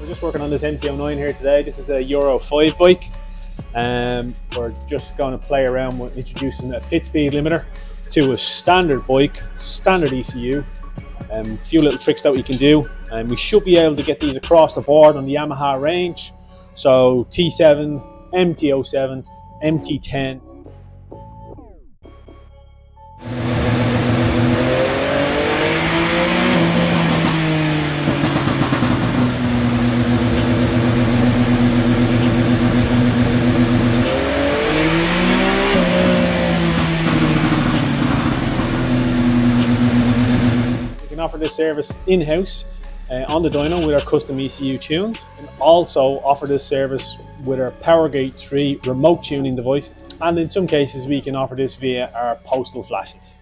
we're just working on this MT-09 here today. This is a Euro 5 bike. Um, we're just going to play around with introducing a pit speed limiter to a standard bike, standard ECU. Um, a few little tricks that we can do, and we should be able to get these across the board on the Yamaha range. So T7, MT-07, MT-10, offer this service in-house uh, on the dyno with our custom ECU tunes and also offer this service with our PowerGate 3 remote tuning device and in some cases we can offer this via our postal flashes.